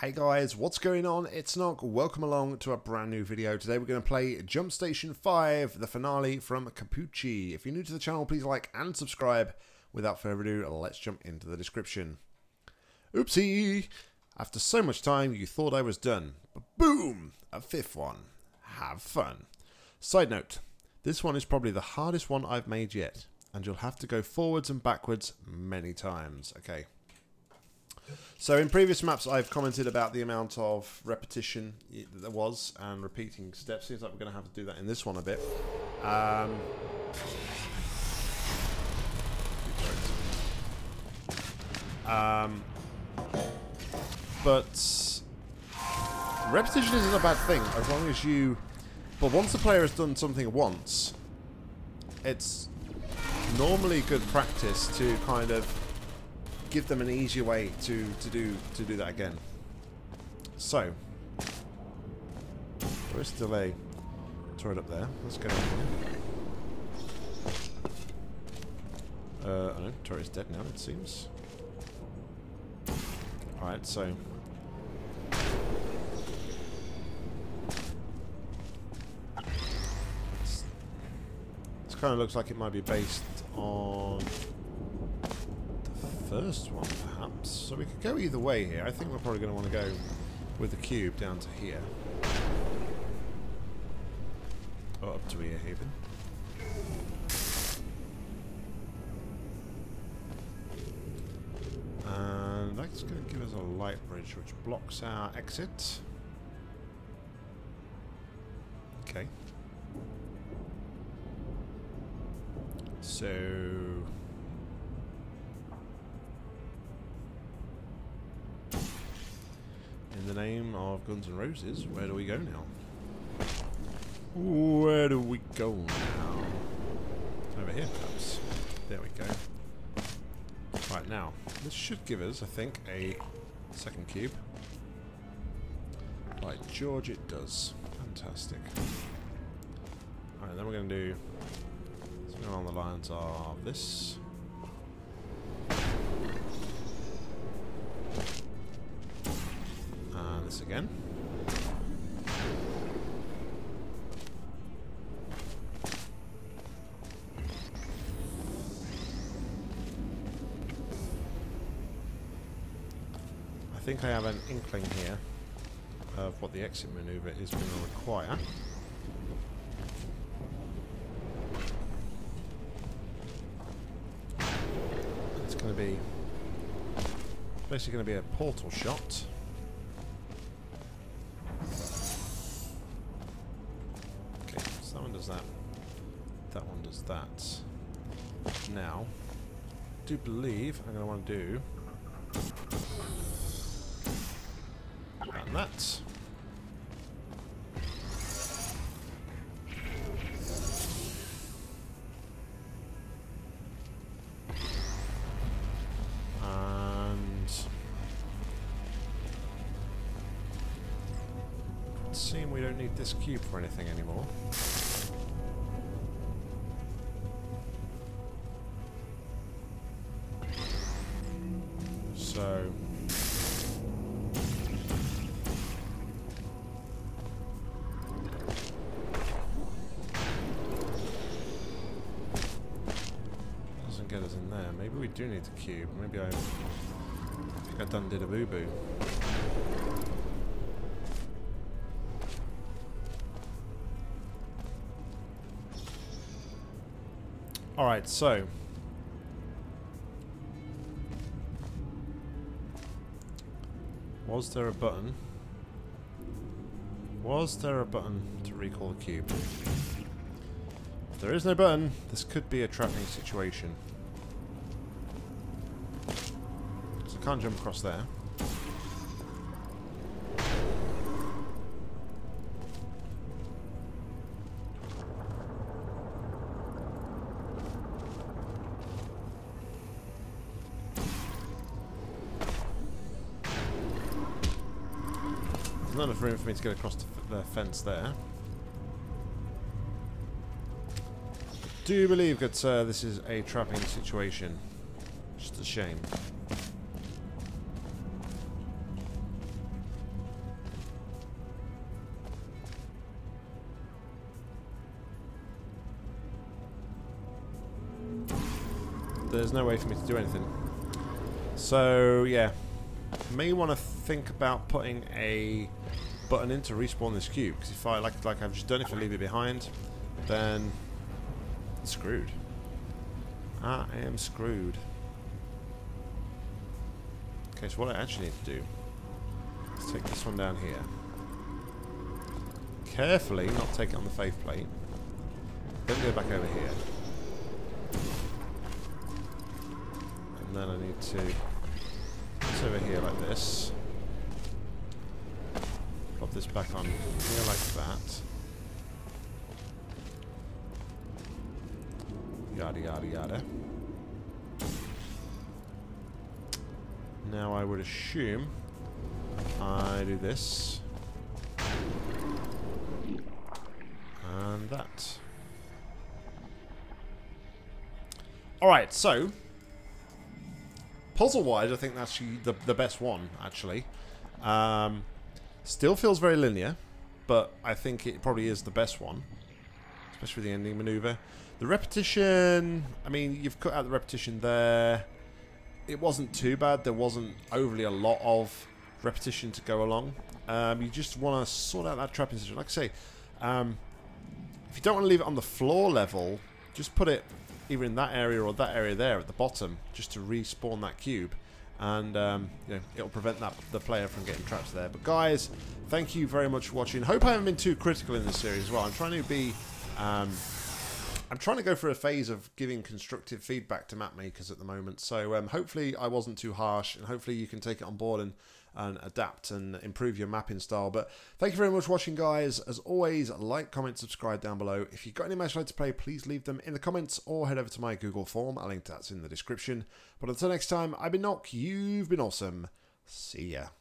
Hey guys, what's going on? It's Nock. Welcome along to a brand new video. Today we're going to play Jump Station 5, the finale from Cappucci. If you're new to the channel, please like and subscribe. Without further ado, let's jump into the description. Oopsie! After so much time, you thought I was done. But boom! A fifth one. Have fun. Side note, this one is probably the hardest one I've made yet. And you'll have to go forwards and backwards many times. Okay. So in previous maps, I've commented about the amount of repetition that there was and repeating steps. Seems like we're going to have to do that in this one a bit. Um, um, but repetition isn't a bad thing as long as you. But once the player has done something once, it's normally good practice to kind of give them an easier way to, to do to do that again. So is still a turret up there. Let's go. Uh, I turret is dead now, it seems. Alright, so... This kind of looks like it might be based on first one, perhaps. So we could go either way here. I think we're probably going to want to go with the cube down to here. Or up to here, even. And that's going to give us a light bridge which blocks our exit. Okay. So... the name of Guns N' Roses, where do we go now? Where do we go now? Over here, perhaps. There we go. Right, now, this should give us, I think, a second cube. Right, George, it does. Fantastic. Alright, then we're going to do something along the lines of this. Again. I think I have an inkling here of what the exit maneuver is going to require. It's going to be basically going to be a portal shot. Does that. That one does that. Now, I do believe I'm going to want to do and that. And seem we don't need this cube for anything anymore. Get us in there. Maybe we do need the cube. Maybe I, I think I done did a boo-boo. Alright, so Was there a button? Was there a button to recall the cube? If there is no button, this could be a trapping situation. So Can't jump across there. There's not enough room for me to get across the fence there. Do you believe that uh, this is a trapping situation. Just a shame. There's no way for me to do anything. So, yeah. May want to think about putting a button in to respawn this cube. Because if I, like, like I've just done, if I leave it behind, then screwed. I am screwed. Okay, so what I actually need to do is take this one down here. Carefully, not take it on the faith plate. Then go back over here. And then I need to put over here like this. Plop this back on here like that. Yada yada yada. Now I would assume I do this. And that. Alright, so puzzle-wise, I think that's the, the best one, actually. Um, still feels very linear, but I think it probably is the best one, especially the ending maneuver. The repetition, I mean, you've cut out the repetition there it wasn't too bad. There wasn't overly a lot of repetition to go along. Um, you just want to sort out that trapping. Like I say, um, if you don't want to leave it on the floor level, just put it either in that area or that area there at the bottom, just to respawn that cube. And um, you know, it'll prevent that the player from getting trapped there. But guys, thank you very much for watching. Hope I haven't been too critical in this series as well. I'm trying to be um, I'm trying to go through a phase of giving constructive feedback to map makers at the moment. So um, hopefully I wasn't too harsh and hopefully you can take it on board and, and adapt and improve your mapping style. But thank you very much for watching, guys. As always, like, comment, subscribe down below. If you've got any match like to play, please leave them in the comments or head over to my Google form. I'll link that's in the description. But until next time, I've been Nock. You've been awesome. See ya.